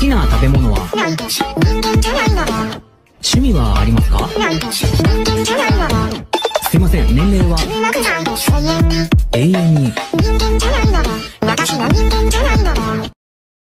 きな食べ物は？趣味はありますか？すいません、年齢は？